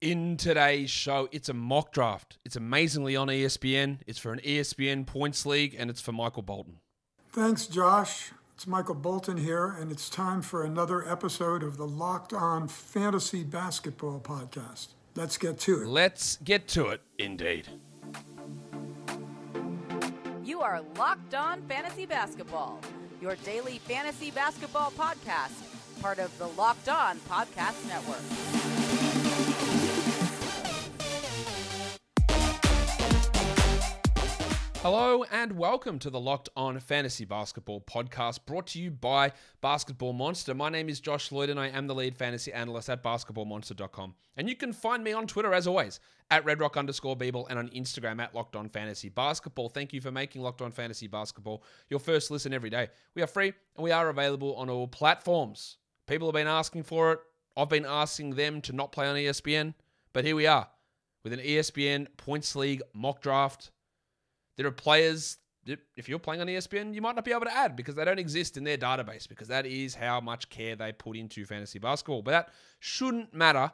In today's show, it's a mock draft. It's amazingly on ESPN. It's for an ESPN points league, and it's for Michael Bolton. Thanks, Josh. It's Michael Bolton here, and it's time for another episode of the Locked On Fantasy Basketball Podcast. Let's get to it. Let's get to it, indeed. You are Locked On Fantasy Basketball, your daily fantasy basketball podcast, part of the Locked On Podcast Network. Hello and welcome to the Locked On Fantasy Basketball podcast brought to you by Basketball Monster. My name is Josh Lloyd and I am the lead fantasy analyst at basketballmonster.com. And you can find me on Twitter as always at redrock underscore Beeble and on Instagram at Locked On Fantasy Basketball. Thank you for making Locked On Fantasy Basketball your first listen every day. We are free and we are available on all platforms. People have been asking for it. I've been asking them to not play on ESPN, but here we are with an ESPN Points League mock draft. There are players, if you're playing on ESPN, you might not be able to add because they don't exist in their database because that is how much care they put into fantasy basketball. But that shouldn't matter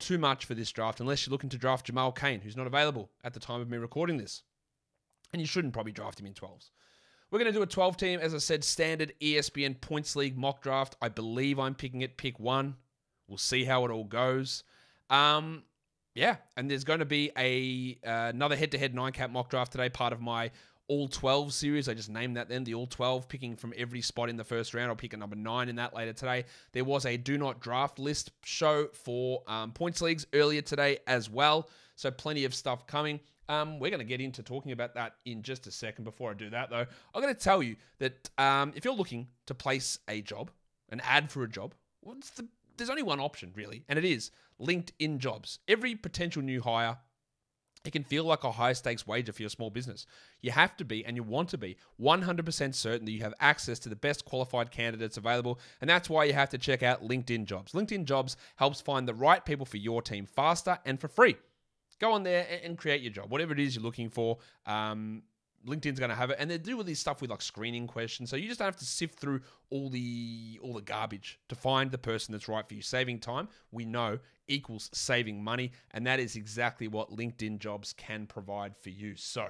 too much for this draft unless you're looking to draft Jamal Cain, who's not available at the time of me recording this. And you shouldn't probably draft him in 12s. We're going to do a 12 team, as I said, standard ESPN Points League mock draft. I believe I'm picking it pick one. We'll see how it all goes. Um, yeah, and there's going to be a uh, another head-to-head nine-cap mock draft today, part of my All 12 series. I just named that then the All 12, picking from every spot in the first round. I'll pick a number nine in that later today. There was a Do Not Draft list show for um, points leagues earlier today as well, so plenty of stuff coming. Um, we're going to get into talking about that in just a second. Before I do that, though, I'm going to tell you that um, if you're looking to place a job, an ad for a job, the there's only one option really, and it is LinkedIn jobs. Every potential new hire, it can feel like a high stakes wager for your small business. You have to be, and you want to be, 100% certain that you have access to the best qualified candidates available, and that's why you have to check out LinkedIn Jobs. LinkedIn Jobs helps find the right people for your team faster and for free. Go on there and create your job, whatever it is you're looking for. Um, LinkedIn's going to have it, and they do all this stuff with like screening questions. So you just don't have to sift through all the all the garbage to find the person that's right for you. Saving time, we know, equals saving money, and that is exactly what LinkedIn Jobs can provide for you. So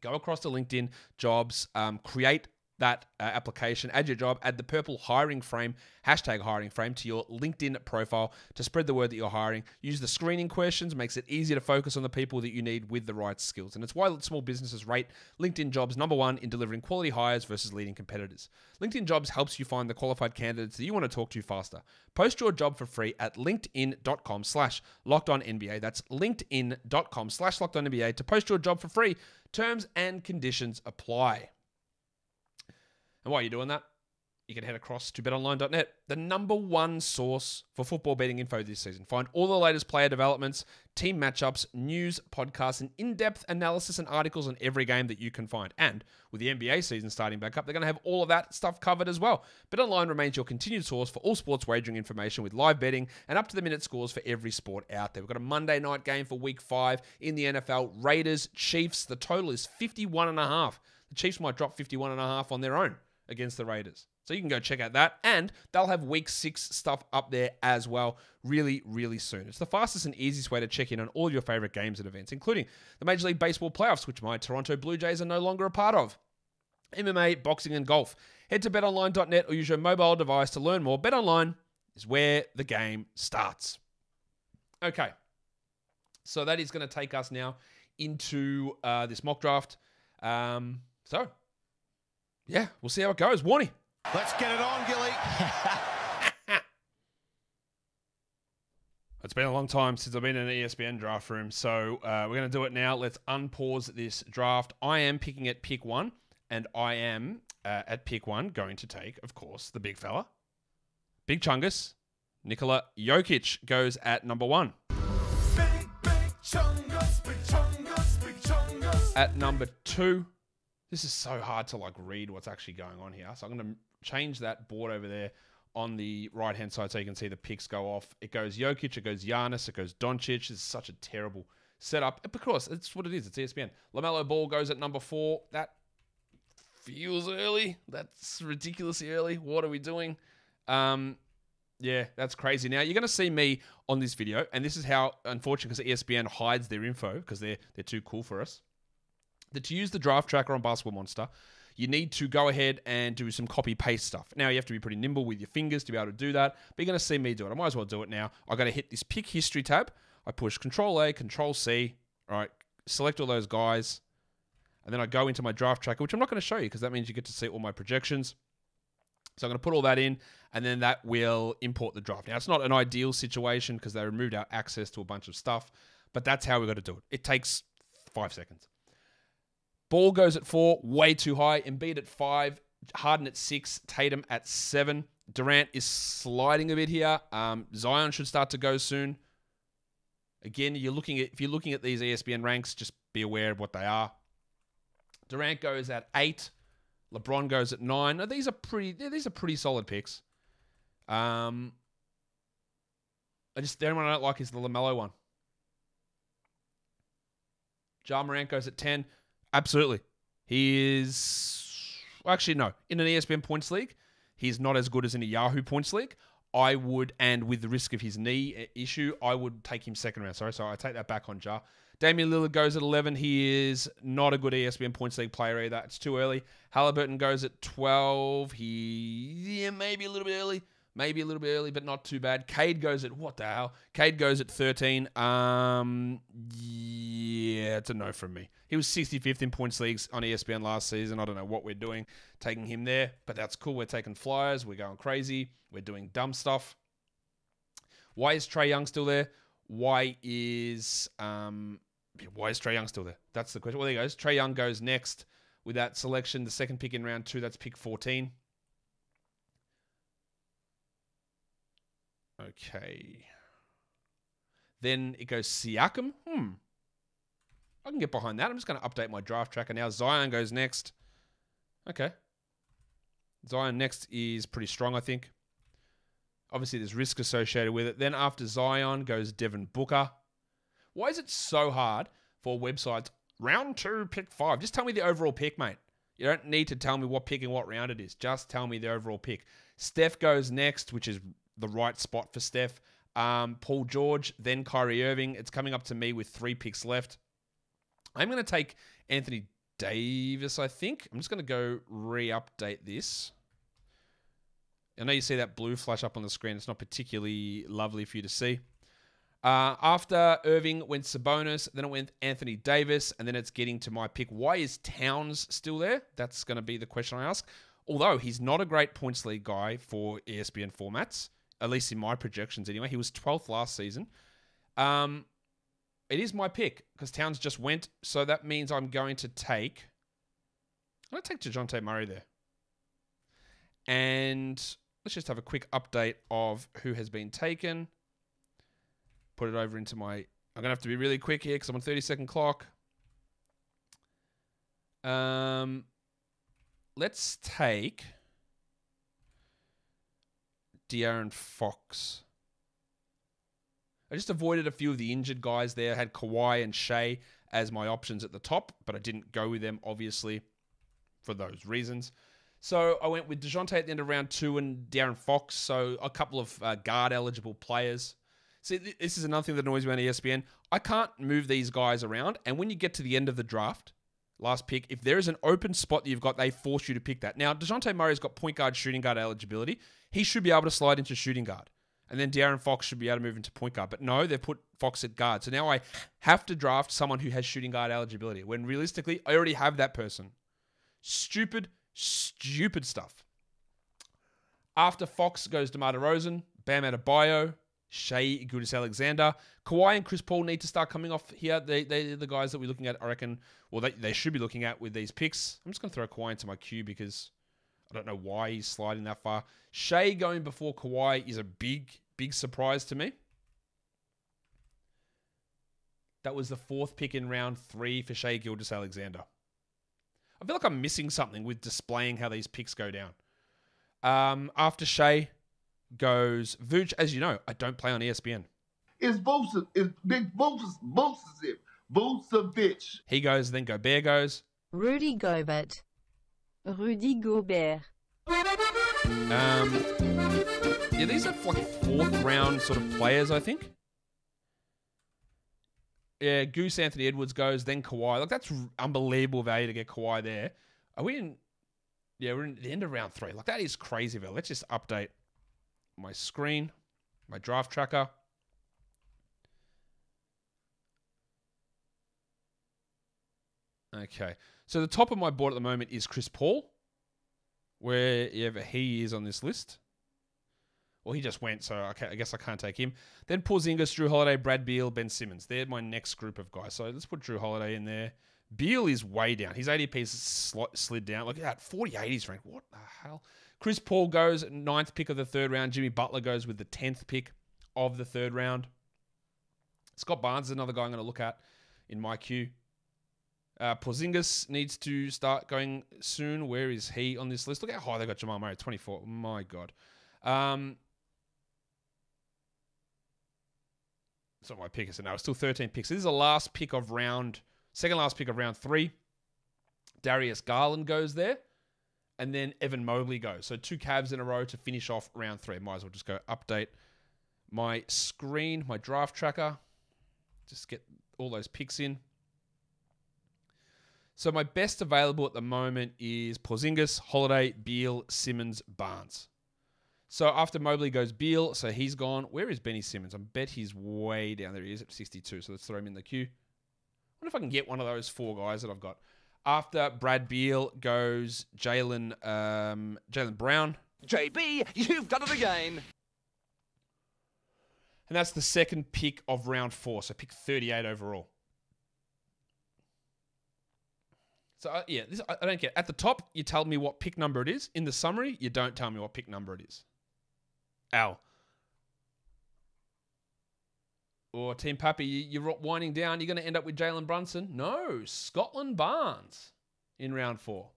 go across to LinkedIn Jobs, um, create that uh, application, add your job, add the purple hiring frame, hashtag hiring frame to your LinkedIn profile to spread the word that you're hiring. Use the screening questions, makes it easier to focus on the people that you need with the right skills. And it's why small businesses rate LinkedIn jobs number one in delivering quality hires versus leading competitors. LinkedIn jobs helps you find the qualified candidates that you want to talk to faster. Post your job for free at linkedin.com slash locked on NBA. That's linkedin.com slash locked on NBA to post your job for free. Terms and conditions apply. And while you're doing that, you can head across to betonline.net, the number one source for football betting info this season. Find all the latest player developments, team matchups, news, podcasts, and in depth analysis and articles on every game that you can find. And with the NBA season starting back up, they're going to have all of that stuff covered as well. BetOnline remains your continued source for all sports wagering information with live betting and up to the minute scores for every sport out there. We've got a Monday night game for week five in the NFL Raiders, Chiefs. The total is 51 and a half. The Chiefs might drop 51 and a half on their own against the Raiders. So you can go check out that. And they'll have week six stuff up there as well, really, really soon. It's the fastest and easiest way to check in on all your favorite games and events, including the Major League Baseball playoffs, which my Toronto Blue Jays are no longer a part of. MMA, boxing, and golf. Head to betonline.net or use your mobile device to learn more. BetOnline is where the game starts. Okay. So that is going to take us now into uh, this mock draft. Um, so, yeah, we'll see how it goes. Warnie. Let's get it on, Gilly. It's been a long time since I've been in an ESPN draft room, so uh, we're going to do it now. Let's unpause this draft. I am picking at pick one, and I am uh, at pick one going to take, of course, the big fella, Big Chungus. Nikola Jokic goes at number one. big, big chungus, big chungus, big chungus. At number two, this is so hard to like read what's actually going on here. So I'm going to change that board over there on the right hand side so you can see the picks go off. It goes Jokic, it goes Giannis, it goes Doncic. Is such a terrible setup. Of course, it's what it is. It's ESPN. LaMelo Ball goes at number four. That feels early. That's ridiculously early. What are we doing? Um, Yeah, that's crazy. Now you're going to see me on this video, and this is how, unfortunately, because ESPN hides their info because they're they're too cool for us. That to use the draft tracker on Basketball Monster, you need to go ahead and do some copy paste stuff. Now you have to be pretty nimble with your fingers to be able to do that. But you're going to see me do it. I might as well do it now. I got to hit this pick history tab. I push Control A, Control C. All right, select all those guys, and then I go into my draft tracker, which I'm not going to show you because that means you get to see all my projections. So I'm going to put all that in, and then that will import the draft. Now, it's not an ideal situation because they removed our access to a bunch of stuff, but that's how we got to do it. It takes five seconds. Ball goes at four, way too high. Embiid at five, Harden at six, Tatum at seven. Durant is sliding a bit here. Um, Zion should start to go soon. Again, you're looking at if you're looking at these ESPN ranks, just be aware of what they are. Durant goes at eight. LeBron goes at nine. Now, these are pretty. These are pretty solid picks. Um, I just the only one I don't like is the Lamelo one. Ja Morant goes at ten. Absolutely, he is. Actually, no. In an ESPN points league, he's not as good as in a Yahoo points league. I would, and with the risk of his knee uh, issue, I would take him second round. Sorry, so I take that back on Ja. Damian Lillard goes at 11. He is not a good ESPN points league player either. It's too early. Halliburton goes at 12. He, yeah, maybe a little bit early. Maybe a little bit early, but not too bad. Cade goes at, what the hell? Cade goes at 13. Um, yeah, it's a no from me. He was 65th in points leagues on ESPN last season. I don't know what we're doing taking him there, but that's cool. We're taking flyers. We're going crazy. We're doing dumb stuff. Why is Trae Young still there? Why is um why is Trae Young still there? That's the question. Well, there he goes. Trae Young goes next with that selection, the second pick in round two. That's pick 14. Okay. Then it goes Siakam. Hmm. I can get behind that. I'm just going to update my draft tracker now. Zion goes next. Okay. Zion next is pretty strong, I think. Obviously, there's risk associated with it. Then after Zion goes Devin Booker. Why is it so hard for websites? Round two, pick five. Just tell me the overall pick, mate. You don't need to tell me what pick and what round it is. Just tell me the overall pick. Steph goes next, which is the right spot for Steph. Um, Paul George, then Kyrie Irving. It's coming up to me with three picks left. I'm going to take Anthony Davis, I think. I'm just going to go re update this. I know you see that blue flash up on the screen. It's not particularly lovely for you to see. Uh, after Irving went Sabonis, then it went Anthony Davis, and then it's getting to my pick. Why is Towns still there? That's going to be the question I ask. Although he's not a great points league guy for ESPN formats, at least in my projections anyway. He was 12th last season. Um, it is my pick because Towns just went, so that means I'm going to take. I'm going to take DeJounte Murray there. And let's just have a quick update of who has been taken. Put it over into my. I'm gonna have to be really quick here because I'm on 30 second clock. Um, let's take De'Aaron Fox. I just avoided a few of the injured guys there. I had Kawhi and Shai as my options at the top, but I didn't go with them, obviously, for those reasons. So I went with DeJounte at the end of round two and De'Aaron Fox. So a couple of uh, guard eligible players. See, this is another thing that annoys me on ESPN. I can't move these guys around. And when you get to the end of the draft, last pick, if there is an open spot that you've got, they force you to pick that. Now, DeJounte Murray's got point guard, shooting guard eligibility. He should be able to slide into shooting guard. And then De'Aaron Fox should be able to move into point guard. But no, they've put Fox at guard. So now I have to draft someone who has shooting guard eligibility when realistically, I already have that person. Stupid, stupid stuff. After Fox goes DeMar DeRozan, Bam Adebayo, Shai Gilgeous-Alexander. Kawhi and Chris Paul need to start coming off here. They, they're the guys that we're looking at, I reckon, well, they, they should be looking at with these picks. I'm just going to throw Kawhi into my queue because I don't know why he's sliding that far. Shai going before Kawhi is a big, big surprise to me. That was the fourth pick in round three for Shai Gilgeous-Alexander. I feel like I'm missing something with displaying how these picks go down. Um, after Shai goes Vooch. As you know, I don't play on ESPN. It's Vucevic. It's Big Vucevic. Vucevic. Vucevic. He goes, then Gobert goes. Rudy Gobert. Rudy Gobert. Um, yeah, these are like fourth round sort of players, I think. Yeah, Goose Anthony Edwards goes, then Kawhi. Like that's unbelievable value to get Kawhi there. Are we in? Yeah, we're in the end of round three. Like that is crazy value. Let's just update my screen, my draft tracker. Okay, so the top of my board at the moment is Chris Paul, wherever he is on this list. Well, he just went, so I, I guess I can't take him. Then Porzingis, Jrue Holiday, Brad Beal, Ben Simmons. They're my next group of guys. So let's put Jrue Holiday in there. Beal is way down. His sli- slid down. Look at that, 48 he's ranked. What the hell? Chris Paul goes ninth pick of the third round. Jimmy Butler goes with the tenth pick of the third round. Scott Barnes is another guy I'm going to look at in my queue. Uh, Porzingis needs to start going soon. Where is he on this list? Look how high they got Jamal Murray, 24. My God. Um, it's not my pick, is it? No, it's still 13 picks. This is the last pick of round, second last pick of round three. Darius Garland goes there, and then Evan Mobley goes. So two Cavs in a row to finish off round three. Might as well just go update my screen, my draft tracker. Just get all those picks in. So my best available at the moment is Porzingis, Holiday, Beal, Simmons, Barnes. So after Mobley goes Beal, so he's gone. Where is Benny Simmons? I bet he's way down there. He is at 62. So let's throw him in the queue. wonder if I can get one of those four guys that I've got. After Brad Beal goes Jaylen um, Jaylen Brown, JB, you've done it again. and that's the second pick of round four. So pick 38 overall. So uh, yeah, this, I, I don't get. At the top, you tell me what pick number it is. In the summary, you don't tell me what pick number it is. Al. Or Team Pappy, you, you're winding down. You're going to end up with Jalen Brunson. No, Scotland Barnes in round four.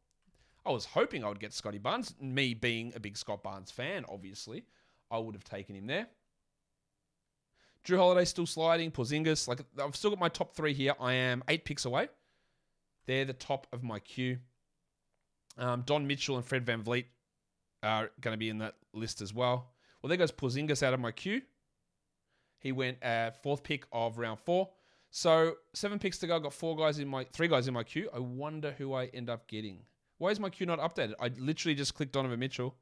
I was hoping I would get Scottie Barnes. Me being a big Scott Barnes fan, obviously, I would have taken him there. Jrue Holiday still sliding. Porzingis, like I've still got my top three here. I am eight picks away. They're the top of my queue. Um, Don Mitchell and Fred VanVleet are going to be in that list as well. Well, there goes Porzingis out of my queue. He went uh, fourth pick of round four. So seven picks to go. I've got four guys in my three guys in my queue. I wonder who I end up getting. Why is my queue not updated? I literally just clicked Donovan Mitchell.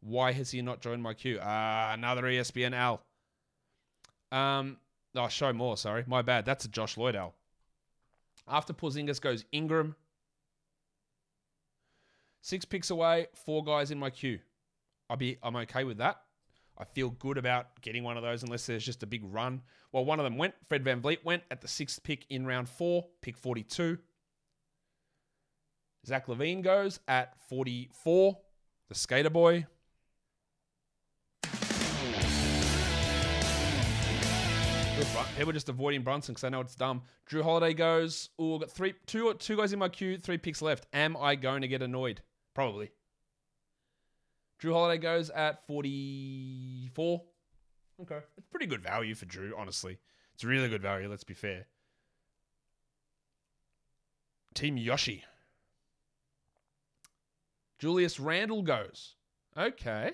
Why has he not joined my queue? Ah, another ESPN Al. Um, oh, show more. Sorry, my bad. That's a Josh Lloyd Al. After Porzingis goes Ingram. Six picks away, four guys in my queue. I'll be I'm okay with that. I feel good about getting one of those unless there's just a big run. Well, one of them went. Fred VanVleet went at the sixth pick in round four, pick 42. Zach LaVine goes at 44. The skater boy. People just avoiding Brunson because I know it's dumb. Jrue Holiday goes. Oh, got three, two, two guys in my queue, three picks left. Am I going to get annoyed? Probably. Jrue Holiday goes at 44. Okay. It's pretty good value for Jrue, honestly. It's really good value, let's be fair. Team Yoshi. Julius Randle goes. Okay.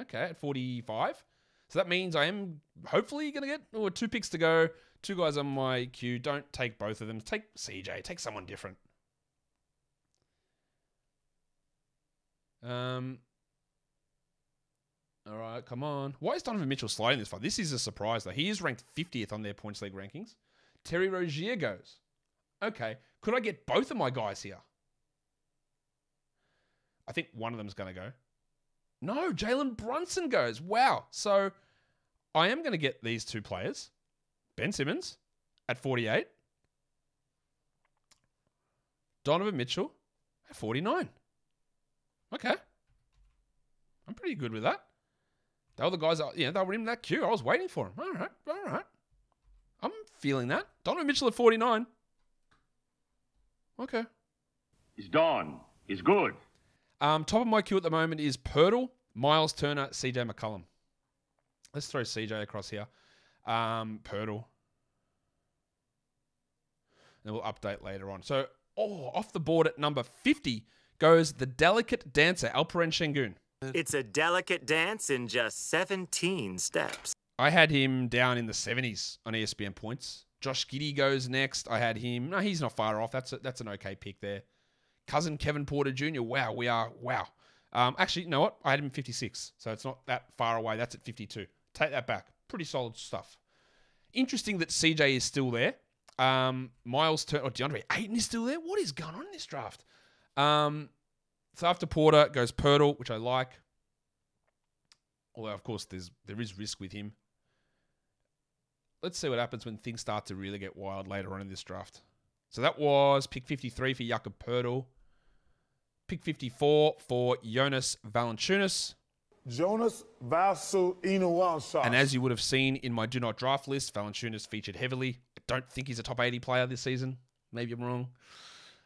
Okay, at 45. So that means I am hopefully going to get or oh, two picks to go. Two guys on my queue. Don't take both of them. Take CJ. Take someone different. Um. All right, come on. Why is Donovan Mitchell sliding this far? This is a surprise, though. He is ranked 50th on their points league rankings. Terry Rozier goes. Okay, could I get both of my guys here? I think one of them's going to go. No, Jalen Brunson goes. Wow. So I am going to get these two players Ben Simmons at 48, Donovan Mitchell at 49. Okay. I'm pretty good with that. They were the guys, that, you know, they were in that queue. I was waiting for them. All right, all right. I'm feeling that. Donovan Mitchell at 49. Okay. He's Dawn. He's good. Um, top of my queue at the moment is Poeltl, Miles Turner, CJ McCollum. Let's throw CJ across here. Um, Poeltl. And we'll update later on. So, oh, off the board at number 50 goes the delicate dancer, Alperen Sengun. It's a delicate dance in just 17 steps. I had him down in the 70s on ESPN points. Josh Giddey goes next. I had him. No, he's not far off. That's a, that's an okay pick there. Cousin Kevin Porter Jr. Wow, we are wow. Um, actually, you know what? I had him 56, so it's not that far away. That's at 52. Take that back. Pretty solid stuff. Interesting that CJ is still there. Um, Miles Turner, or DeAndre Ayton is still there. What is going on in this draft? Um, so after Porter goes Poeltl, which I like. Although of course there's there is risk with him. Let's see what happens when things start to really get wild later on in this draft. So that was pick 53 for Jakob Poeltl. Pick 54 for Jonas Valanciunas. Jonas Vasu Inuwansha. And as you would have seen in my do not draft list, Valanciunas featured heavily. I don't think he's a top 80 player this season. Maybe I'm wrong.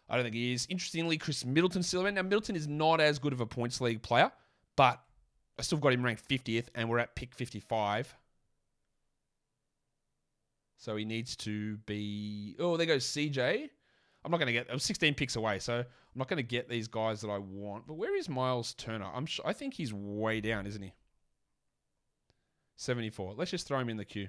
I don't think he is. Interestingly, Khris Middleton still around. Now, Middleton is not as good of a points league player, but I still got him ranked 50th, and we're at pick 55. So he needs to be. Oh, there goes CJ. I'm not going to get. I'm 16 picks away, so I'm not going to get these guys that I want. But where is Miles Turner? I'm. I think he's way down, isn't he? 74. Let's just throw him in the queue.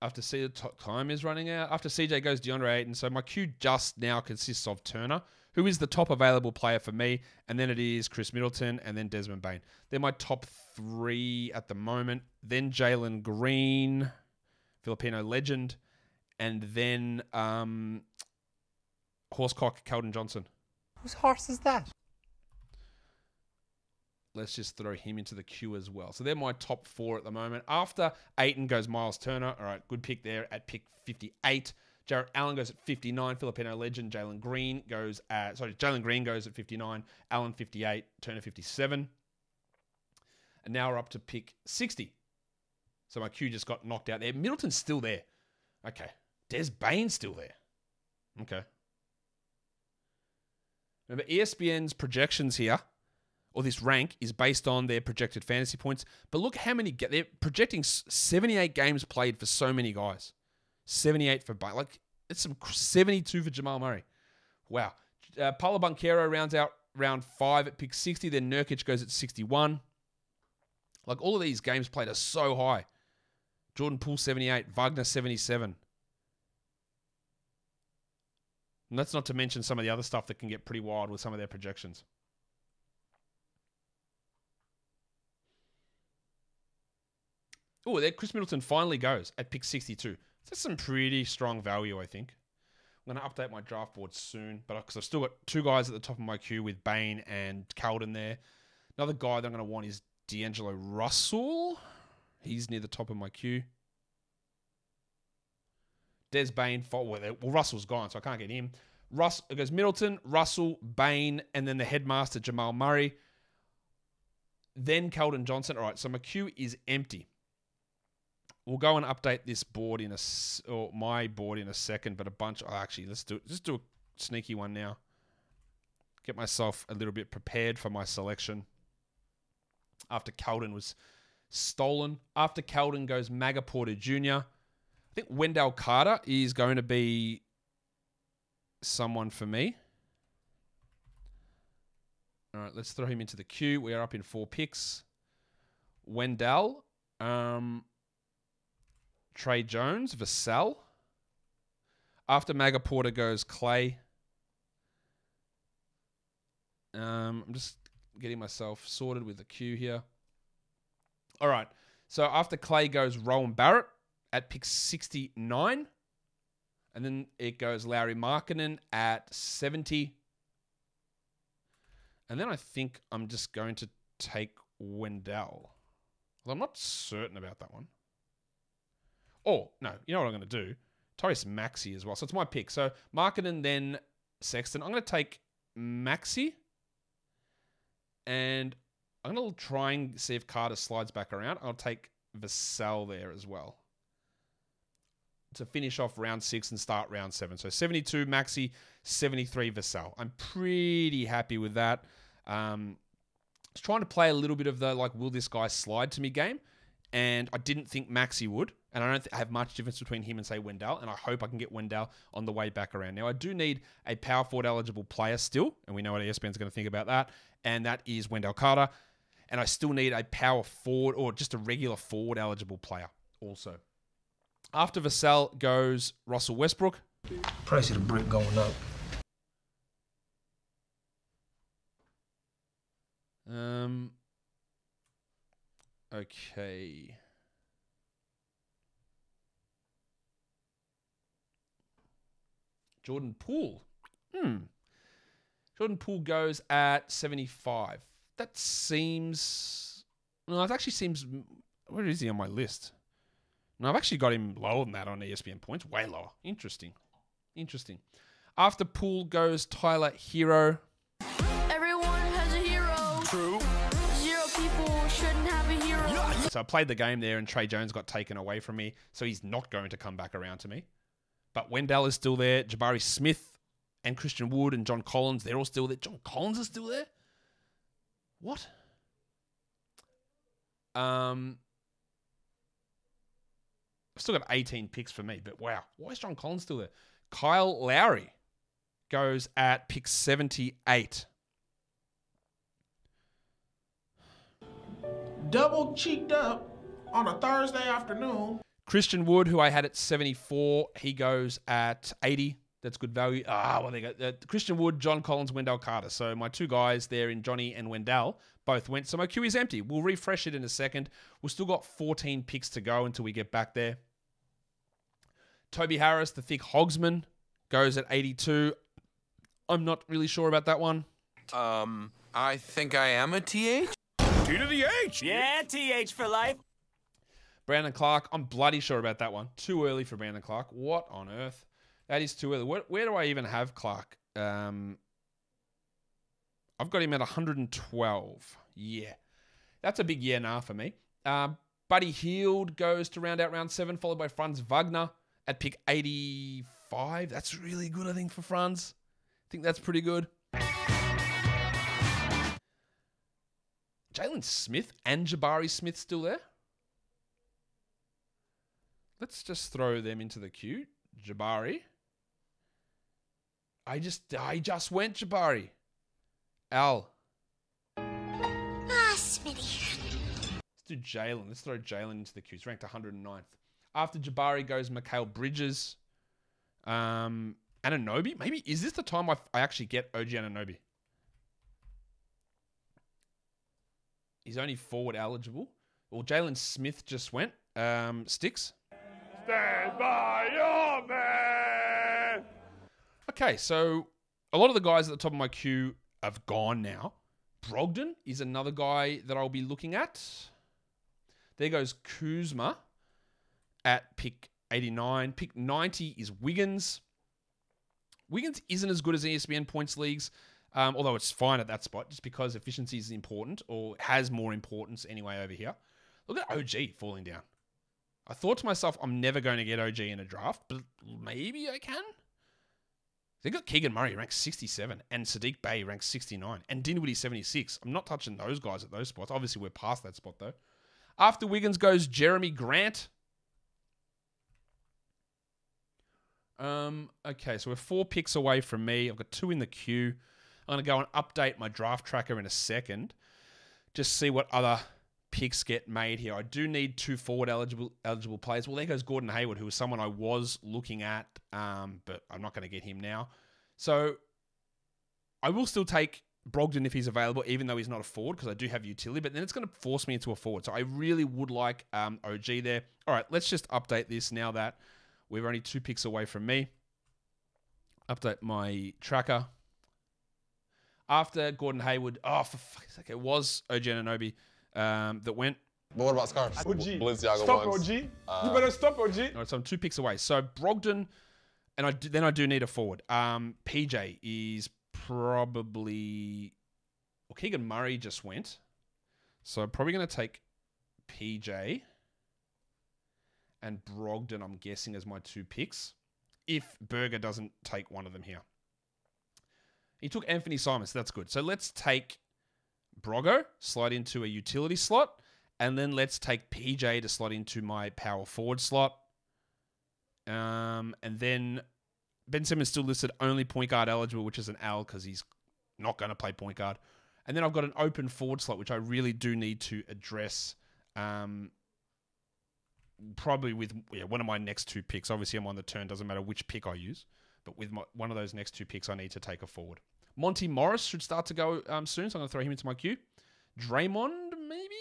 After C, time is running out. After CJ goes DeAndre Ayton, so my queue just now consists of Turner, who is the top available player for me, and then it is Khris Middleton, and then Desmond Bane. They're my top three at the moment. Then Jalen Green, Filipino legend, and then um, Horsecock Keldon Johnson. Whose horse is that? Let's just throw him into the queue as well. So they're my top four at the moment. After Ayton goes Miles Turner. All right, good pick there at pick 58. Jarrett Allen goes at 59. Filipino legend Jalen Green goes at, sorry, Jalen Green goes at 59. Allen 58. Turner 57. And now we're up to pick 60. So my queue just got knocked out there. Middleton's still there. Okay. Des Bane's still there. Okay. Remember, ESPN's projections here, or this rank, is based on their projected fantasy points. But look how many they're projecting 78 games played for so many guys. 78 for Like it's some 72 for Jamal Murray. Wow. Uh, Paolo Banchero rounds out round five at pick 60. Then Nurkic goes at 61. Like all of these games played are so high. Jordan Poole 78, Wagner 77. And that's not to mention some of the other stuff that can get pretty wild with some of their projections. Oh, there Khris Middleton finally goes at pick 62. That's some pretty strong value, I think. I'm going to update my draft board soon, but because I've still got two guys at the top of my queue with Bane and Keldon there. Another guy that I'm going to want is D'Angelo Russell. He's near the top of my queue. Des Bane, well, Russell's gone, so I can't get him. Russ it goes Middleton, Russell, Bane, and then the headmaster Jamal Murray. Then Keldon Johnson. All right, so my queue is empty. We'll go and update this board in a or my board in a second, but a bunch. Oh, actually, let's do just do a sneaky one now. Get myself a little bit prepared for my selection. After Keldon was stolen, after Keldon goes Maga Porter Jr. I think Wendell Carter is going to be someone for me. All right, let's throw him into the queue. We are up in four picks. Wendell, um, Tre Jones, Vassell. After Maga Porter goes Clay. Um, I'm just getting myself sorted with the queue here. All right. So after Clay goes Rowan Barrett at pick 69. And then it goes Larry Markkanen at 70. And then I think I'm just going to take Wendell. Although I'm not certain about that one. Oh, no. You know what I'm going to do? Tyrese Maxey as well. So it's my pick. So Markkanen, then Sexton. I'm going to take Maxey. And I'm going to try and see if Carter slides back around. I'll take Vassell there as well to finish off round six and start round seven. So 72 Maxey, 73 Vassell. I'm pretty happy with that. Um, I was trying to play a little bit of the like, will this guy slide to me game? And I didn't think Maxey would. And I don't th- have much difference between him and, say, Wendell. And I hope I can get Wendell on the way back around. Now, I do need a power forward eligible player still. And we know what ESPN's going to think about that. And that is Wendell Carter. And I still need a power forward or just a regular forward eligible player also. After Vassell goes Russell Westbrook. Price of the brick going up. Um. Okay. Jordan Poole. Hmm. Jordan Poole goes at 75. That seems. No, it actually seems. Where is he on my list? No, I've actually got him lower than that on ESPN points. Way lower. Interesting. Interesting. After Poole goes Tyler Herro. So I played the game there, and Tre Jones got taken away from me, so he's not going to come back around to me. But Wendell is still there. Jabari Smith and Christian Wood and John Collins, they're all still there. John Collins is still there? What? Um, I've still got 18 picks for me, but wow, why is John Collins still there? Kyle Lowry goes at pick 78. Double cheeked up on a Thursday afternoon. Christian Wood, who I had at 74, he goes at 80. That's good value. Ah, well, they go. Uh, Christian Wood, John Collins, Wendell Carter. So my two guys there in Johnny and Wendell both went. So my queue is empty. We'll refresh it in a second. We've still got 14 picks to go until we get back there. Toby Harris, the thick hogsman, goes at 82. I'm not really sure about that one. Um, I think I am a TH. T to the H. Yeah, TH for life. Brandon Clarke, I'm bloody sure about that one. Too early for Brandon Clarke. What on earth? That is too early. Where, where do I even have Clarke? Um, I've got him at 112. Yeah. That's a big yeah nah for me. Um, Buddy Hield goes to round out round seven, followed by Franz Wagner at pick 85. That's really good, I think, for Franz. I think that's pretty good. Jalen Smith and Jabari Smith still there? Let's just throw them into the queue. Jabari. I just I just went Jabari. Al. Ah, Smitty. Let's do Jalen. Let's throw Jalen into the queue. He's ranked 109th. After Jabari goes Mikal Bridges. Um Anunoby. Maybe is this the time I, I actually get OG Anunoby? He's only forward eligible. Well, Jalen Smith just went. Um, Sticks. Stand by your man. Okay, so a lot of the guys at the top of my queue have gone now. Brogdon is another guy that I'll be looking at. There goes Kuzma at pick 89. Pick 90 is Wiggins. Wiggins isn't as good as ESPN points leagues, um, although it's fine at that spot just because efficiency is important or has more importance anyway over here. Look at OG falling down. I thought to myself, I'm never going to get OG in a draft, but maybe I can. They've got Keegan Murray ranked 67 and Saddiq Bey ranked 69 and Dinwiddie 76. I'm not touching those guys at those spots. Obviously, we're past that spot though. After Wiggins goes Jerami Grant. Um, okay, so we're four picks away from me. I've got two in the queue. I'm going to go and update my draft tracker in a second. Just see what other picks get made here. I do need two forward eligible eligible players. Well, there goes Gordon Hayward, who was someone I was looking at, um, but I'm not going to get him now. So I will still take Brogdon if he's available, even though he's not a forward, because I do have utility. But then it's going to force me into a forward. So I really would like um, OG there. All right, let's just update this now that we're only two picks away from me. Update my tracker. After Gordon Hayward, oh for fuck's sake, it was OG Anunoby um, that went. But what about scarves? OG. Balenciaga Stop, ones. OG. Uh, you better stop, OG. All right, so I'm two picks away. So Brogdon, and I do, then I do need a forward. Um, PJ is probably. Well, Keegan Murray just went, so I'm probably going to take PJ and Brogdon. I'm guessing as my two picks, if Berger doesn't take one of them here. He took Anthony Simons. That's good. So let's take Brogo, slide into a utility slot, And then let's take PJ to slot into my power forward slot. Um, and then Ben Simmons still listed only point guard eligible, which is an L because he's not going to play point guard. And then I've got an open forward slot, which I really do need to address. Um, probably with yeah, one of my next two picks. Obviously, I'm on the turn. Doesn't matter which pick I use, but with my, one of those next two picks, I need to take a forward. Monte Morris should start to go um, soon, so I'm going to throw him into my queue. Draymond, maybe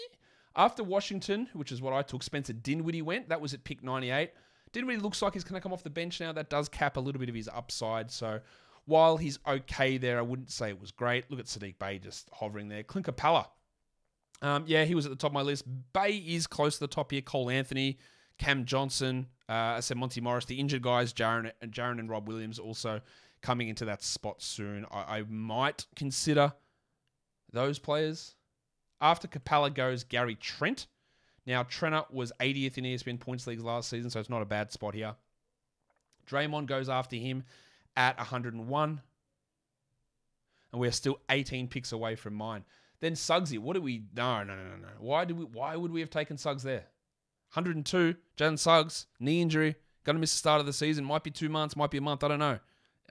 after Washington, which is what I took. Spencer Dinwiddie went. That was at pick 98. Dinwiddie looks like he's going to come off the bench now. That does cap a little bit of his upside. So while he's okay there, I wouldn't say it was great. Look at Saddiq Bey just hovering there. Clint Capela. Um, yeah, he was at the top of my list. Bey is close to the top here. Cole Anthony, Cam Johnson, uh, I said Monte Morris. The injured guys, Jaren, Jaren and Rob Williams, also coming into that spot soon. I, I might consider those players. After Capela goes Gary Trent. Now, Trent was 80th in ESPN points leagues last season, so it's not a bad spot here. Draymond goes after him at 101. And we're still 18 picks away from mine. Then Suggsy, what do we? No, no, no, no, no. Why do we? Why would we have taken Suggs there? 102. Jalen Suggs, knee injury, going to miss the start of the season. Might be two months, might be a month. I don't know.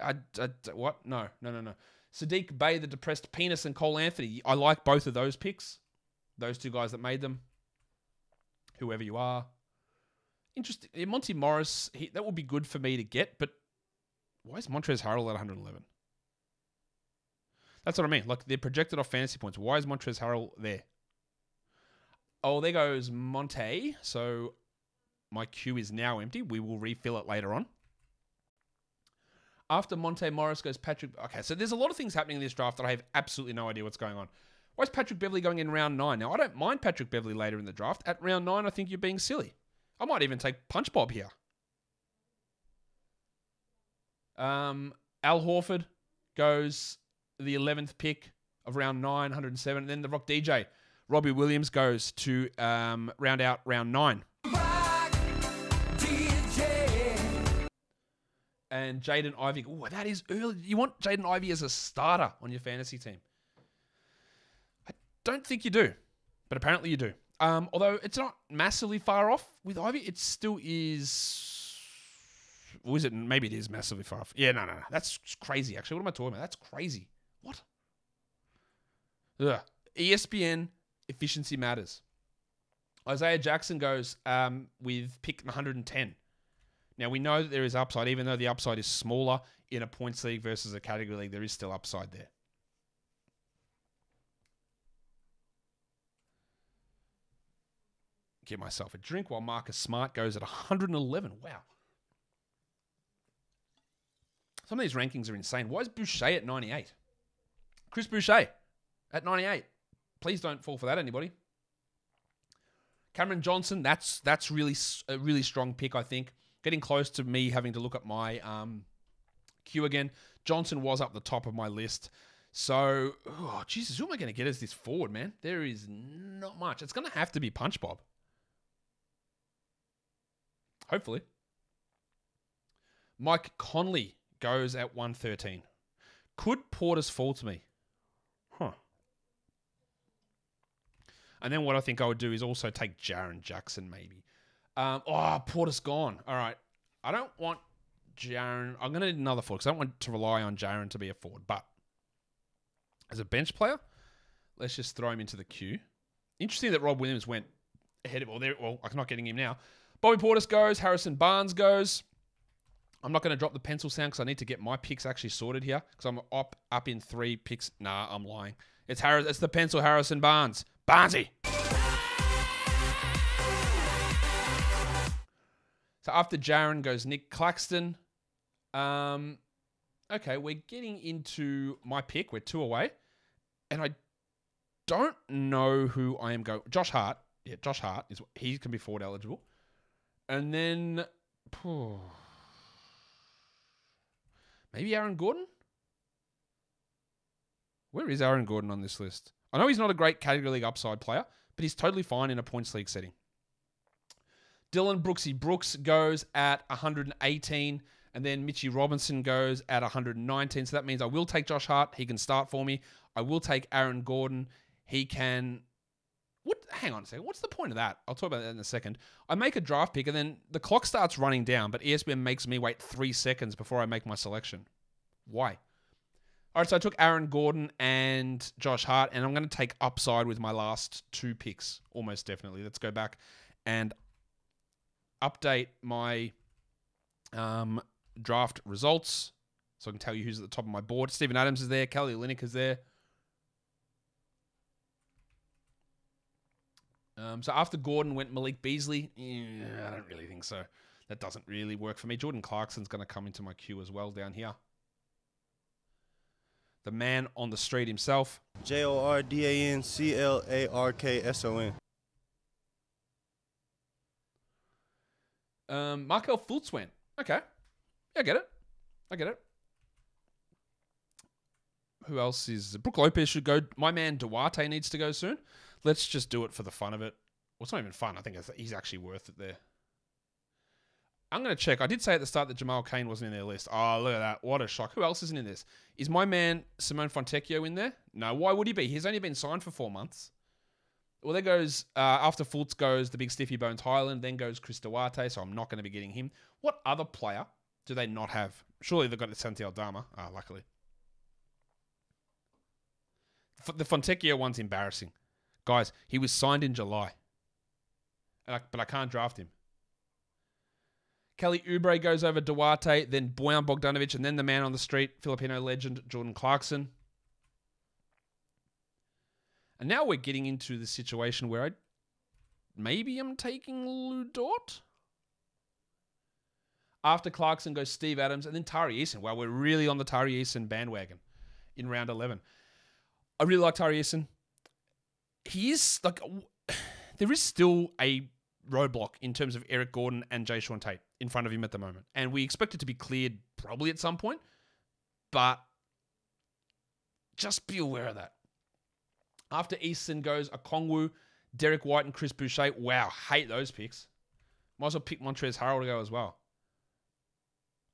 I, I, what? No, no, no, no. Saddiq Bey, the depressed penis, and Cole Anthony. I like both of those picks. Those two guys that made them. Whoever you are. Interesting. Monte Morris, he, that would be good for me to get, but why is Montrezl Harrell at 111? That's what I mean. Like they're projected off fantasy points. Why is Montrezl Harrell there? Oh, there goes Monte. So my queue is now empty. We will refill it later on. After Monte Morris goes Patrick. Okay, so there's a lot of things happening in this draft that I have absolutely no idea what's going on. Why is Patrick Beverley going in round nine? Now, I don't mind Patrick Beverley later in the draft. At round nine, I think you're being silly. I might even take Punch Bob here. Um, Al Horford goes the 11th pick of round 9, 107. And then the Rock DJ, Robbie Williams, goes to um, round out round 9. And Jaden Ivey. Oh, that is early. You want Jaden Ivey as a starter on your fantasy team? I don't think you do, but apparently you do. Um, although it's not massively far off with Ivey, it still is. Is it? Maybe it is massively far off. Yeah, no, no, no. That's crazy. Actually, what am I talking about? That's crazy. What? Ugh. ESPN efficiency matters. Isaiah Jackson goes um, with pick 110. Now we know that there is upside, even though the upside is smaller in a points league versus a category league. There is still upside there. Get myself a drink while Marcus Smart goes at 111. Wow. Some of these rankings are insane. Why is Boucher at 98? Chris Boucher at 98. Please don't fall for that, anybody. Cameron Johnson, that's that's really a really strong pick, I think. Getting close to me having to look at my um, queue again. Johnson was up the top of my list. So, oh, Jesus, who am I going to get as this forward, man? There is not much. It's going to have to be Punch Bob. Hopefully. Mike Conley goes at 113. Could Portis fall to me? And then what I think I would do is also take Jaren Jackson, maybe. Um, oh, Portis gone. All right. I don't want Jaren. I'm going to need another forward because I don't want to rely on Jaren to be a forward. But as a bench player, let's just throw him into the queue. Interesting that Rob Williams went ahead of. Well, there. Well, I'm not getting him now. Bobby Portis goes. Harrison Barnes goes. I'm not going to drop the pencil sound because I need to get my picks actually sorted here because I'm up up in three picks. Nah, I'm lying. It's Harris. It's the pencil Harrison Barnes. Barnesy. So after Jaren goes Nic Claxton. Um, okay, we're getting into my pick. We're two away, and I don't know who I am going. Josh Hart. Yeah, Josh Hart is he can be forward eligible, and then. Maybe Aaron Gordon? Where is Aaron Gordon on this list? I know he's not a great category league upside player, but he's totally fine in a points league setting. Dillon Brooksy Brooks goes at 118, and then Mitchie Robinson goes at 119. So that means I will take Josh Hart. He can start for me. I will take Aaron Gordon. He can. What hang on a second. What's the point of that? I'll talk about that in a second. I make a draft pick and then the clock starts running down, but ESPN makes me wait three seconds before I make my selection. Why? All right, so I took Aaron Gordon and Josh Hart, and I'm going to take upside with my last two picks, almost definitely. Let's go back and update my um, draft results so I can tell you who's at the top of my board. Steven Adams is there, Kelly Olynyk is there. Um, so after Gordon went Malik Beasley. Yeah, I don't really think so. That doesn't really work for me. Jordan Clarkson's going to come into my queue as well down here. The man on the street himself. J O R D A N C L A R K S O N. Um, Markelle Fultz went. Okay. Yeah, I get it. I get it. Who else is Brook Lopez should go. My man Duarte needs to go soon. Let's just do it for the fun of it. Well, it's not even fun. I think he's actually worth it there. I'm going to check. I did say at the start that Jamal Cain wasn't in their list. Oh, look at that. What a shock. Who else isn't in this? Is my man Simone Fontecchio in there? No. Why would he be? He's only been signed for four months. Well, there goes, uh, after Fultz goes the big Stiffy Bones Hyland, then goes Chris Duarte, so I'm not going to be getting him. What other player do they not have? Surely they've got Santi Aldama. Ah, luckily. The Fontecchio one's embarrassing. Guys, he was signed in July. But I can't draft him. Kelly Oubre goes over Duarte, then Bojan Bogdanovic, and then the man on the street, Filipino legend Jordan Clarkson. And now we're getting into the situation where I maybe I'm taking Lu Dort. After Clarkson goes Steve Adams and then Tari Eason. Wow, we're really on the Tari Eason bandwagon in round 11. I really like Tari Eason. He is like, there is still a roadblock in terms of Eric Gordon and Jae'Sean Tate in front of him at the moment. And we expect it to be cleared probably at some point. But just be aware of that. After Eason goes Okongwu, Derrick White, and Chris Boucher. Wow, hate those picks. Might as well pick Montrezl Harrell to go as well.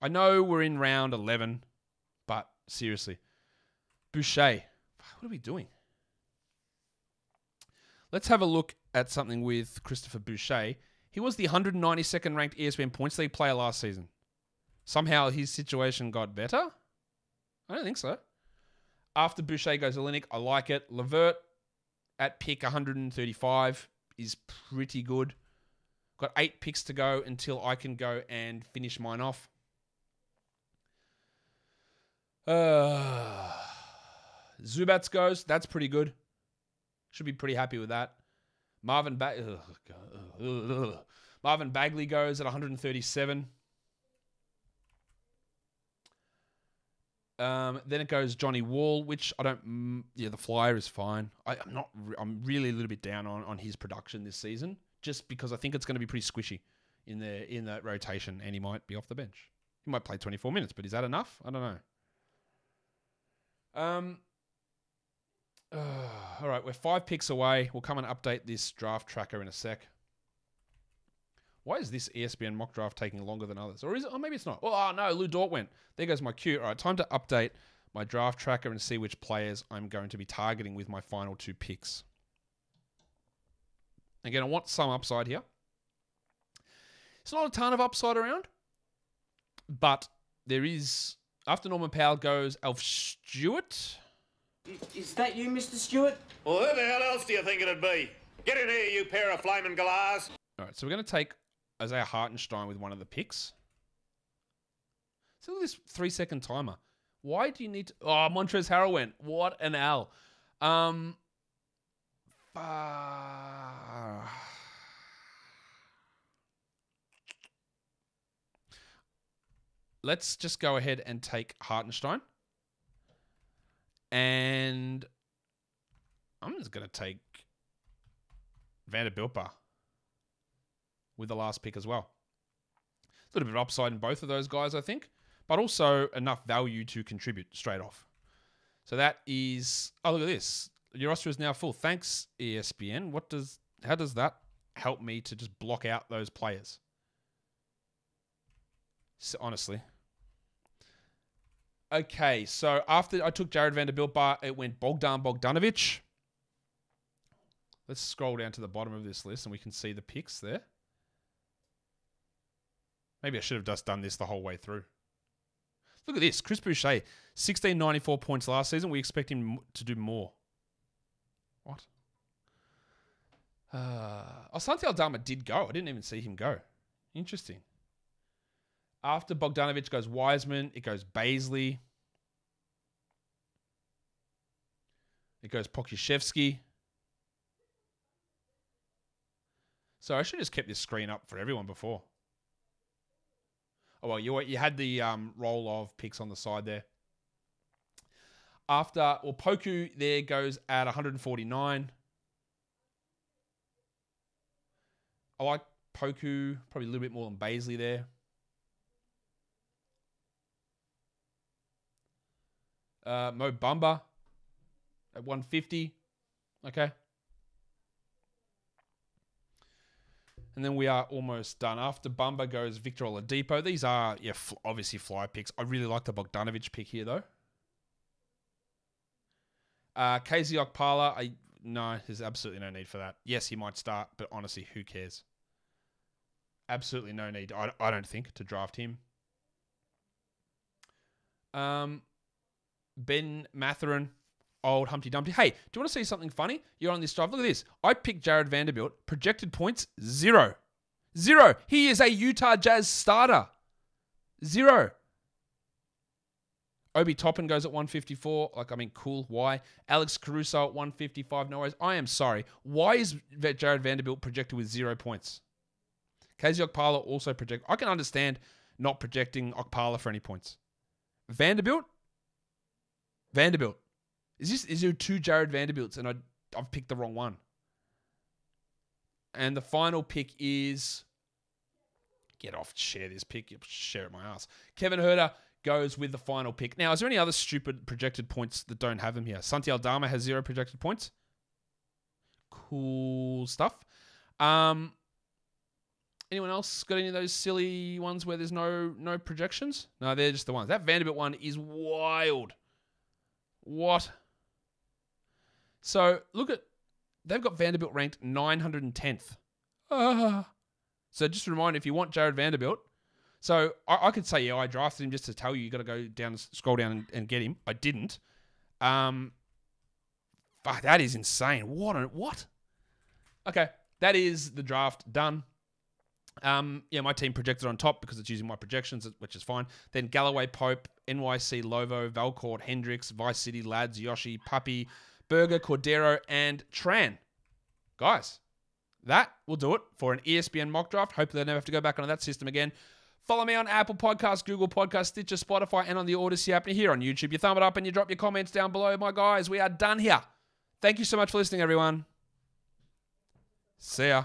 I know we're in round 11, but seriously. Boucher, what are we doing? Let's have a look at something with Christopher Boucher. He was the 192nd ranked ESPN Points League player last season. Somehow his situation got better? I don't think so. After Boucher goes Olynyk, I like it. LeVert at pick 135 is pretty good. Got eight picks to go until I can go and finish mine off. Uh, Zubac goes. That's pretty good. Should be pretty happy with that. Marvin ba- ugh, ugh. Marvin Bagley goes at 137. Um, then it goes Johnny Wall, which I don't. Mm, yeah, the flyer is fine. I, I'm not. I'm really a little bit down on, on his production this season, just because I think it's going to be pretty squishy in the in that rotation, and he might be off the bench. He might play 24 minutes, but is that enough? I don't know. Um. Uh, all right, we're five picks away. We'll come and update this draft tracker in a sec. Why is this ESPN mock draft taking longer than others? Or is it? Oh, maybe it's not. Well, oh no, Lu Dort went. There goes my cue. All right, time to update my draft tracker and see which players I'm going to be targeting with my final two picks. Again, I want some upside here. It's not a ton of upside around, but there is. After Norman Powell goes Alf Stewart. Is that you, Mr. Stewart? Well, who the hell else do you think it'd be? Get in here, you pair of flaming galahs. All right, so we're going to take Isaiah Hartenstein with one of the picks. So look at this three second timer. Why do you need to? Oh, Montrezl Harrell went. What an L. Um. uh, let's just go ahead and take Hartenstein. And I'm just going to take Vanderbilt Bar with the last pick as well. A little bit of upside in both of those guys, I think, but also enough value to contribute straight off. So that is. Oh, look at this. Your roster is now full. Thanks, ESPN. What does? How does that help me to just block out those players? So, honestly. Okay, so after I took Jarred Vanderbilt bar, it went Bogdan Bogdanovic. Let's scroll down to the bottom of this list and we can see the picks there. Maybe I should have just done this the whole way through. Look at this. Chris Boucher, 1694 points last season. We expect him to do more. What? Uh, oh, Santi Aldama did go. I didn't even see him go. Interesting. After Bogdanovic goes Wiseman, it goes Bazley. It goes Pokusevski. So I should have just kept this screen up for everyone before. Oh well, you you had the um, roll of picks on the side there. After well, Poku there goes at 149. I like Poku probably a little bit more than Bazley there. Uh, Mo Bamba at 150. Okay. And then we are almost done. After Bamba goes Victor Oladipo. These are, yeah, obviously fly picks. I really like the Bogdanovic pick here, though. Uh, KZ Okpala, I no, there's absolutely no need for that. Yes, he might start, but honestly, who cares? Absolutely no need. I, I don't think to draft him. Um, Ben Mathurin, old Humpty Dumpty. Hey, do you want to see something funny? You're on this drive. Look at this. I picked Jarred Vanderbilt. Projected points zero, zero. He is a Utah Jazz starter. Zero. Obi Toppin goes at 154. Like, I mean, cool. Why? Alex Caruso at 155. No worries. I am sorry. Why is Jarred Vanderbilt projected with zero points? KZ Okpala also project. I can understand not projecting Okpala for any points. Vanderbilt? Vanderbilt. Is this is there two Jarred Vanderbilts and I I've picked the wrong one? And the final pick is get off, share this pick, share it my ass. Kevin Huerter goes with the final pick. Now, is there any other stupid projected points that don't have him here? Santi Aldama has zero projected points. Cool stuff. Um, anyone else got any of those silly ones where there's no no projections? No, they're just the ones. That Vanderbilt one is wild. What? So look at they've got Vanderbilt ranked 910th. Ah. So just a reminder, if you want Jarred Vanderbilt, so I, I, could say, yeah, I drafted him just to tell you you got to go down, scroll down and, and, get him. I didn't. Um, fuck, that is insane. What? A, what? Okay, that is the draft done. Um, yeah, my team projected on top because it's using my projections, which is fine. Then Galloway, Pope, NYC, Lovo, Valcourt, Hendricks, Vice City, Lads, Yoshi, Puppy, Berger, Cordero, and Tran. Guys, that will do it for an ESPN mock draft. Hopefully, I never have to go back onto that system again. Follow me on Apple Podcasts, Google Podcasts, Stitcher, Spotify, and on the Odyssey app. Here on YouTube, you thumb it up and you drop your comments down below. My guys, we are done here. Thank you so much for listening, everyone. See ya.